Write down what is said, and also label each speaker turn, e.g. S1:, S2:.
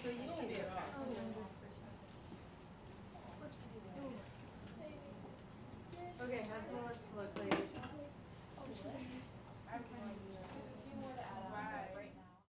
S1: Все, все, не.